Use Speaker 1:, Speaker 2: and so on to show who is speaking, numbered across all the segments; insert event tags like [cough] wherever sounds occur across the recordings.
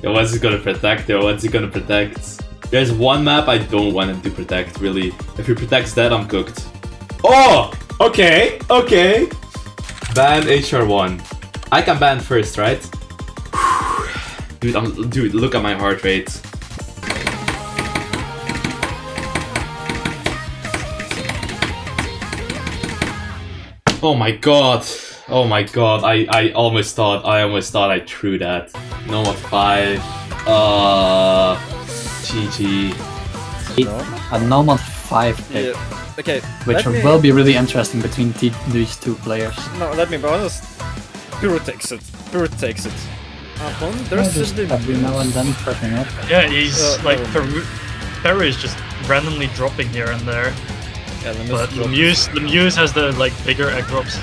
Speaker 1: Yo, what's he gonna protect? Yo, what's he gonna protect? There's one map I don't want him to protect, really. If he protects that, I'm cooked. Oh! Okay, okay. Ban HR1. I can ban first, right? [sighs] Dude, I'm, dude, look at my heart rate. Oh my god. Oh my god. I, I almost thought I almost thought I threw that. No more five. Uh GG.
Speaker 2: A normal 5 pick,
Speaker 3: Yeah. Okay.
Speaker 2: which
Speaker 3: me,
Speaker 2: will be really interesting between these two players.
Speaker 3: No, let me be honest. Perru takes it. Perru takes it. Upon
Speaker 2: Yeah,
Speaker 3: there's
Speaker 2: just
Speaker 3: just
Speaker 2: every now and then popping up.
Speaker 4: Yeah, he's
Speaker 3: Uh,
Speaker 4: like
Speaker 3: uh.
Speaker 4: Perru. Perru is just randomly dropping here and there,
Speaker 3: yeah, let me
Speaker 4: but
Speaker 3: drop-
Speaker 4: Lemuze Lemuze has the like bigger egg drops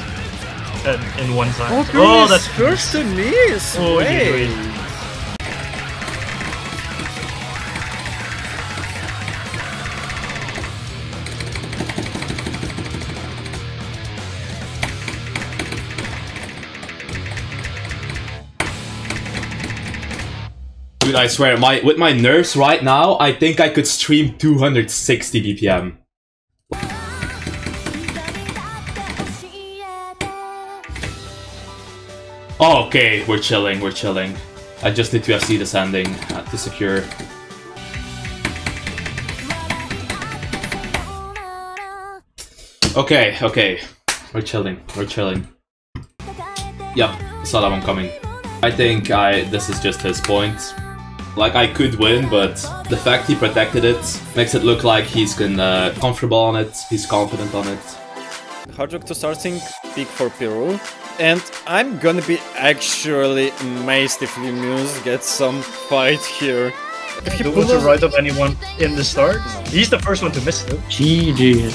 Speaker 4: in, in one time.
Speaker 3: Oh,
Speaker 4: oh that's
Speaker 3: first to me.
Speaker 4: Oh, you
Speaker 3: Wait.
Speaker 1: Dude, I swear, my with my nerfs right now, I think I could stream 260 BPM. Oh, okay, we're chilling, we're chilling. I just need to FC descending uh, to secure. Okay, okay. We're chilling, we're chilling. Yep, saw that one coming. I think I this is just his point. Like I could win, but the fact he protected it makes it look like he's gonna comfortable on it, he's confident on it.
Speaker 3: Hard Rock to starting, pick for Perru. And I'm gonna be actually amazed if Lemuze gets some fight here. If he
Speaker 4: don't want to
Speaker 3: pulls-
Speaker 4: write up anyone in the start. He's the first one to miss it.
Speaker 2: GG.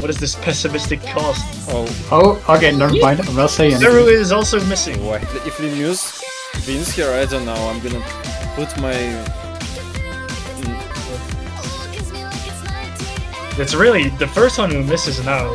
Speaker 4: What is this pessimistic cost?
Speaker 3: Oh,
Speaker 2: Oh, okay, never mind. I will say
Speaker 4: Perru
Speaker 2: anything.
Speaker 4: is also missing.
Speaker 3: wait. If Lemuze wins here, I don't know. I'm gonna put my.
Speaker 4: It's really the first one who misses now.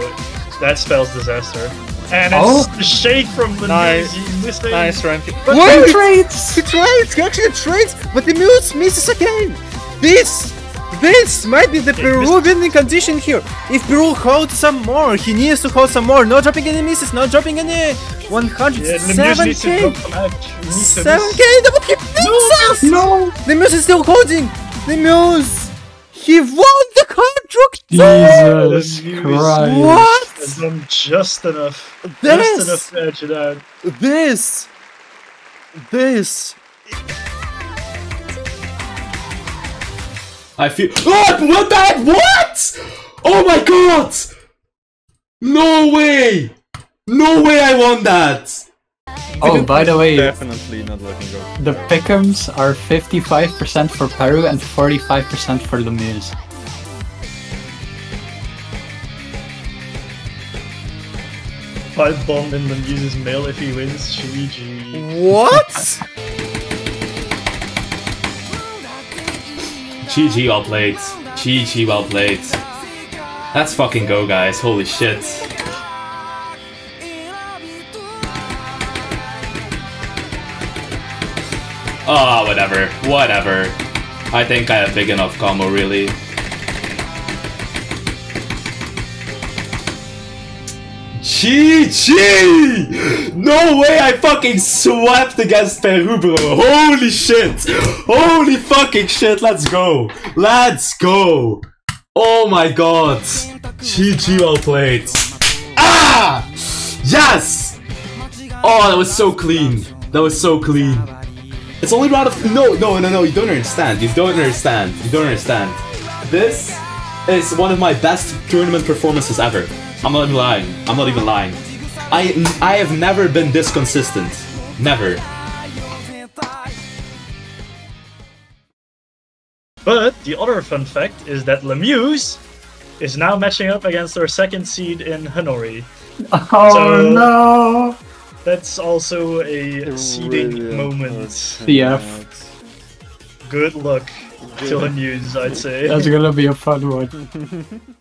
Speaker 4: That spells disaster. And it's
Speaker 2: Oh.
Speaker 4: the shade from the
Speaker 3: Nice.
Speaker 4: Lemuze missing.
Speaker 3: Nice rank.
Speaker 2: Wait!
Speaker 3: Wait!
Speaker 2: Trades!
Speaker 3: He trades! He actually trades! But the Muse misses again! This! This might be the Perru winning condition here! If Perru holds some more, he needs to hold some more. No dropping any misses, no dropping any
Speaker 4: Yeah, Lemuze needs to
Speaker 3: 107k!
Speaker 4: drop the match. He needs to
Speaker 3: 7k! Double kick! No!
Speaker 2: No!
Speaker 3: The Muse is still holding! The Muse! He won the contract!
Speaker 2: Jesus
Speaker 4: Lemuze.
Speaker 2: Christ.
Speaker 3: What?
Speaker 4: Has done just enough.
Speaker 3: This!
Speaker 4: Just enough to edge it out.
Speaker 3: This! This!
Speaker 1: I feel- Oh, what that? What? Oh my god! No way! No way I won that!
Speaker 2: Oh, by the way,
Speaker 3: Definitely not looking good.
Speaker 2: the pickems are 55% for Perru and 45% for Lemuze.
Speaker 4: Five bomb in Lemuze's mail if he wins. GG.
Speaker 3: What?
Speaker 1: GG well played. GG well played. Let's fucking go, guys. Holy shit. Ah, whatever. Whatever. I think I have big enough combo, really. GG! No way I fucking swept against Perru, bro. Holy shit. Holy fucking shit. Let's go. Let's go. Oh my god. GG well played. Ah! Yes! Oh, that was so clean. That was so clean. It's only round of no, no, no, no. You don't understand. You don't understand. You don't understand. This is one of my best tournament performances ever. I'm not even lying. I'm not even lying. I I have never been this consistent. Never.
Speaker 4: But the other fun fact is that Lemuze is now matching up against our second seed in Hanori. [laughs]
Speaker 2: Oh
Speaker 4: So-
Speaker 2: no!
Speaker 4: That's also a seeding moment.
Speaker 2: Yeah,
Speaker 4: Good luck to Lemuze, I'd say.
Speaker 2: that's gonna be a fun one. [laughs]